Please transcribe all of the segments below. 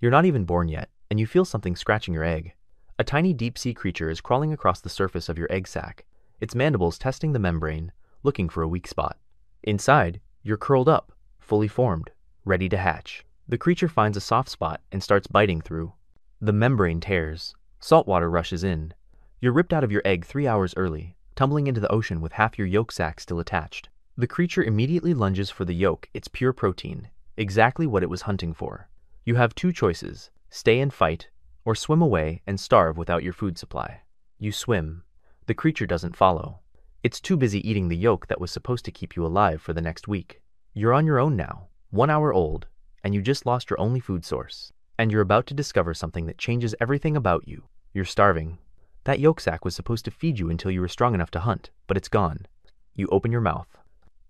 You're not even born yet, and you feel something scratching your egg. A tiny deep sea creature is crawling across the surface of your egg sac, its mandibles testing the membrane, looking for a weak spot. Inside, you're curled up, fully formed, ready to hatch. The creature finds a soft spot and starts biting through. The membrane tears. Salt water rushes in. You're ripped out of your egg three hours early, tumbling into the ocean with half your yolk sac still attached. The creature immediately lunges for the yolk, its pure protein, exactly what it was hunting for. You have two choices stay and fight, or swim away and starve without your food supply. You swim. The creature doesn't follow. It's too busy eating the yolk that was supposed to keep you alive for the next week. You're on your own now, one hour old, and you just lost your only food source. And you're about to discover something that changes everything about you. You're starving. That yolk sac was supposed to feed you until you were strong enough to hunt, but it's gone. You open your mouth.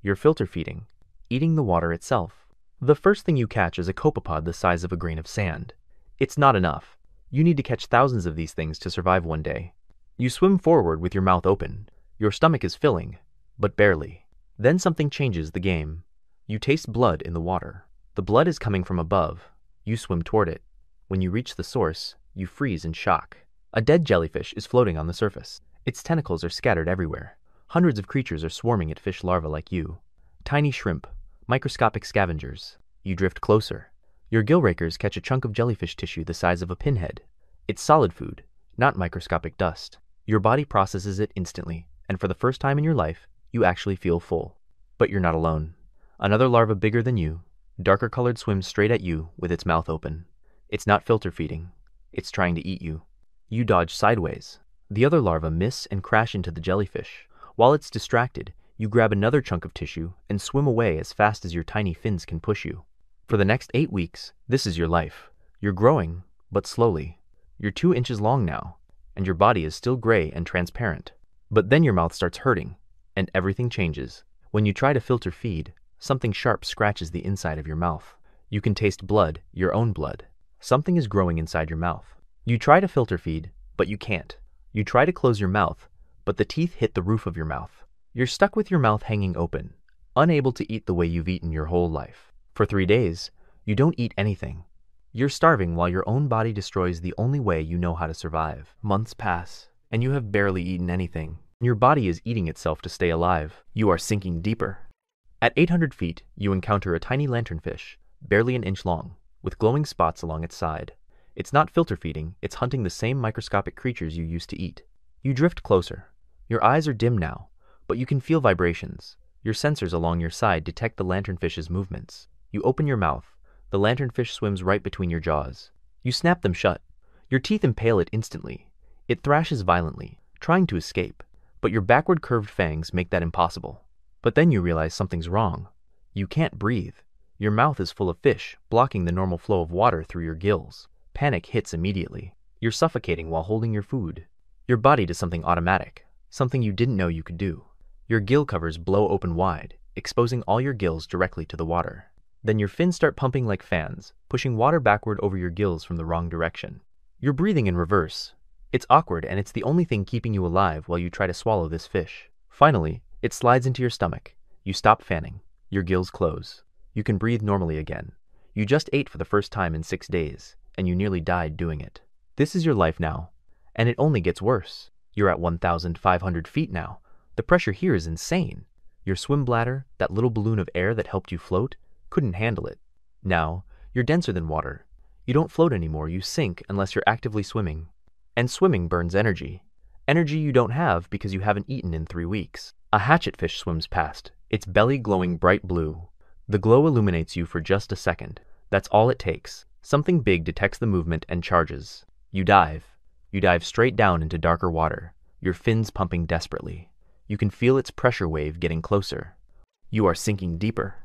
You're filter feeding, eating the water itself. The first thing you catch is a copepod the size of a grain of sand. It's not enough. You need to catch thousands of these things to survive one day. You swim forward with your mouth open. Your stomach is filling, but barely. Then something changes the game. You taste blood in the water. The blood is coming from above. You swim toward it. When you reach the source, you freeze in shock. A dead jellyfish is floating on the surface. Its tentacles are scattered everywhere. Hundreds of creatures are swarming at fish larvae like you. Tiny shrimp, Microscopic scavengers. You drift closer. Your gill rakers catch a chunk of jellyfish tissue the size of a pinhead. It's solid food, not microscopic dust. Your body processes it instantly, and for the first time in your life, you actually feel full. But you're not alone. Another larva bigger than you, darker colored swims straight at you with its mouth open. It's not filter feeding. It's trying to eat you. You dodge sideways. The other larvae miss and crash into the jellyfish. While it's distracted, you grab another chunk of tissue and swim away as fast as your tiny fins can push you. For the next eight weeks, this is your life. You're growing, but slowly. You're two inches long now, and your body is still gray and transparent. But then your mouth starts hurting, and everything changes. When you try to filter feed, something sharp scratches the inside of your mouth. You can taste blood, your own blood. Something is growing inside your mouth. You try to filter feed, but you can't. You try to close your mouth, but the teeth hit the roof of your mouth. You're stuck with your mouth hanging open, unable to eat the way you've eaten your whole life. For three days, you don't eat anything. You're starving while your own body destroys the only way you know how to survive. Months pass, and you have barely eaten anything. Your body is eating itself to stay alive. You are sinking deeper. At 800 feet, you encounter a tiny lanternfish, barely an inch long, with glowing spots along its side. It's not filter feeding, it's hunting the same microscopic creatures you used to eat. You drift closer. Your eyes are dim now, but you can feel vibrations. Your sensors along your side detect the lanternfish's movements. You open your mouth. The lanternfish swims right between your jaws. You snap them shut. Your teeth impale it instantly. It thrashes violently, trying to escape, but your backward curved fangs make that impossible. But then you realize something's wrong. You can't breathe. Your mouth is full of fish, blocking the normal flow of water through your gills. Panic hits immediately. You're suffocating while holding your food. Your body does something automatic, something you didn't know you could do. Your gill covers blow open wide, exposing all your gills directly to the water. Then your fins start pumping like fans, pushing water backward over your gills from the wrong direction. You're breathing in reverse. It's awkward and it's the only thing keeping you alive while you try to swallow this fish. Finally, it slides into your stomach. You stop fanning. Your gills close. You can breathe normally again. You just ate for the first time in six days, and you nearly died doing it. This is your life now, and it only gets worse. You're at 1,500 feet now, the pressure here is insane. Your swim bladder, that little balloon of air that helped you float, couldn't handle it. Now, you're denser than water. You don't float anymore, you sink unless you're actively swimming. And swimming burns energy. Energy you don't have because you haven't eaten in three weeks. A hatchetfish swims past, its belly glowing bright blue. The glow illuminates you for just a second. That's all it takes. Something big detects the movement and charges. You dive. You dive straight down into darker water, your fins pumping desperately. You can feel its pressure wave getting closer. You are sinking deeper.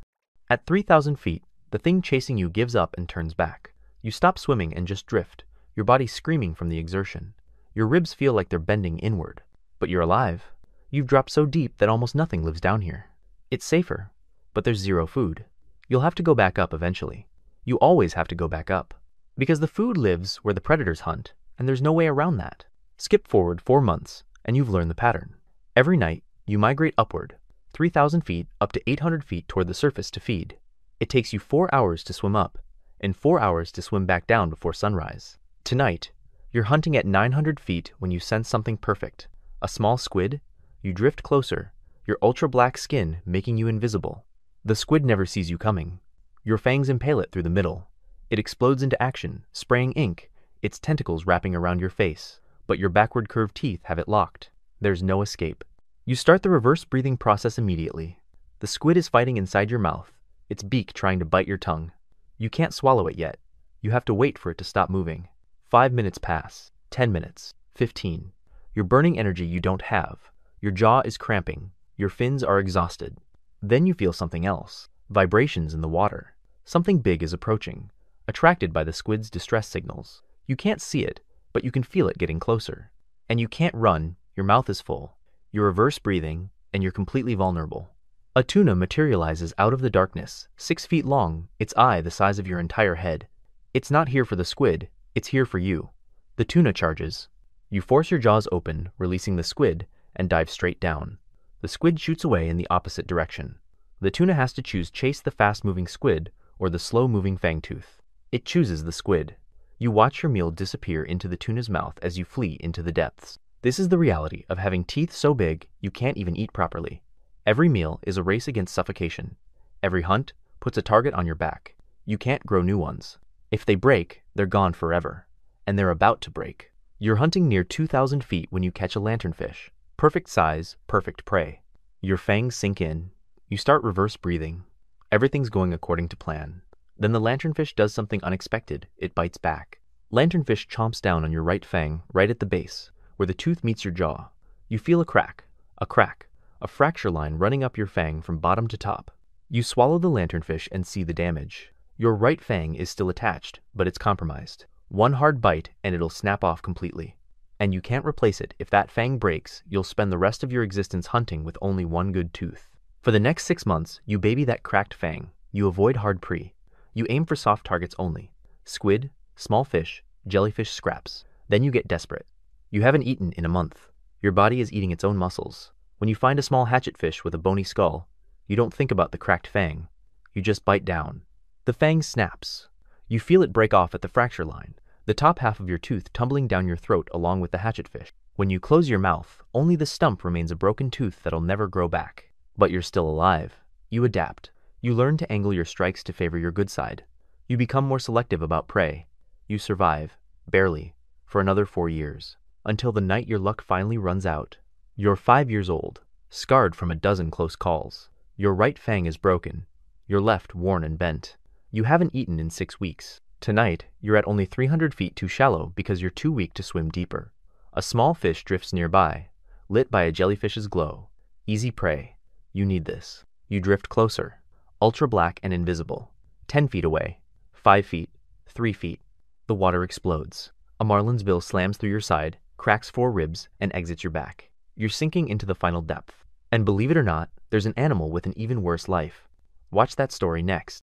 At 3,000 feet, the thing chasing you gives up and turns back. You stop swimming and just drift, your body screaming from the exertion. Your ribs feel like they're bending inward. But you're alive. You've dropped so deep that almost nothing lives down here. It's safer, but there's zero food. You'll have to go back up eventually. You always have to go back up. Because the food lives where the predators hunt, and there's no way around that. Skip forward four months, and you've learned the pattern. Every night, you migrate upward, 3,000 feet up to 800 feet toward the surface to feed. It takes you four hours to swim up, and 4 hours to swim back down before sunrise. Tonight, you're hunting at 900 feet when you sense something perfect. A small squid? You drift closer, your ultra black skin making you invisible. The squid never sees you coming. Your fangs impale it through the middle. It explodes into action, spraying ink, its tentacles wrapping around your face. But your backward curved teeth have it locked. There's no escape. You start the reverse breathing process immediately. The squid is fighting inside your mouth, its beak trying to bite your tongue. You can't swallow it yet. You have to wait for it to stop moving. Five minutes pass, ten minutes, fifteen. You're burning energy you don't have. Your jaw is cramping. Your fins are exhausted. Then you feel something else vibrations in the water. Something big is approaching, attracted by the squid's distress signals. You can't see it, but you can feel it getting closer. And you can't run, your mouth is full. You're reverse breathing, and you're completely vulnerable. A tuna materializes out of the darkness, six feet long, its eye the size of your entire head. It's not here for the squid, it's here for you. The tuna charges. You force your jaws open, releasing the squid, and dive straight down. The squid shoots away in the opposite direction. The tuna has to choose chase the fast moving squid or the slow moving fangtooth. It chooses the squid. You watch your meal disappear into the tuna's mouth as you flee into the depths. This is the reality of having teeth so big you can't even eat properly. Every meal is a race against suffocation. Every hunt puts a target on your back. You can't grow new ones. If they break, they're gone forever. And they're about to break. You're hunting near 2,000 feet when you catch a lanternfish. Perfect size, perfect prey. Your fangs sink in. You start reverse breathing. Everything's going according to plan. Then the lanternfish does something unexpected. It bites back. Lanternfish chomps down on your right fang, right at the base, where the tooth meets your jaw. You feel a crack, a crack, a fracture line running up your fang from bottom to top. You swallow the lanternfish and see the damage. Your right fang is still attached, but it's compromised. One hard bite and it'll snap off completely. And you can't replace it. If that fang breaks, you'll spend the rest of your existence hunting with only one good tooth. For the next six months, you baby that cracked fang. You avoid hard pre. You aim for soft targets only squid, small fish, jellyfish scraps. Then you get desperate. You haven't eaten in a month. Your body is eating its own muscles. When you find a small hatchetfish with a bony skull, you don't think about the cracked fang. You just bite down. The fang snaps. You feel it break off at the fracture line, the top half of your tooth tumbling down your throat along with the hatchetfish. When you close your mouth, only the stump remains a broken tooth that'll never grow back. But you're still alive. You adapt. You learn to angle your strikes to favor your good side. You become more selective about prey. You survive, barely, for another four years until the night your luck finally runs out. You're five years old, scarred from a dozen close calls. Your right fang is broken, your left worn and bent. You haven't eaten in six weeks. Tonight, you're at only 300 feet too shallow because you're too weak to swim deeper. A small fish drifts nearby, lit by a jellyfish's glow. Easy prey. You need this. You drift closer, ultra black and invisible. 10 feet away, 5 feet, 3 feet. The water explodes. A marlin's bill slams through your side, cracks four ribs, and exits your back. You're sinking into the final depth. And believe it or not, there's an animal with an even worse life. Watch that story next.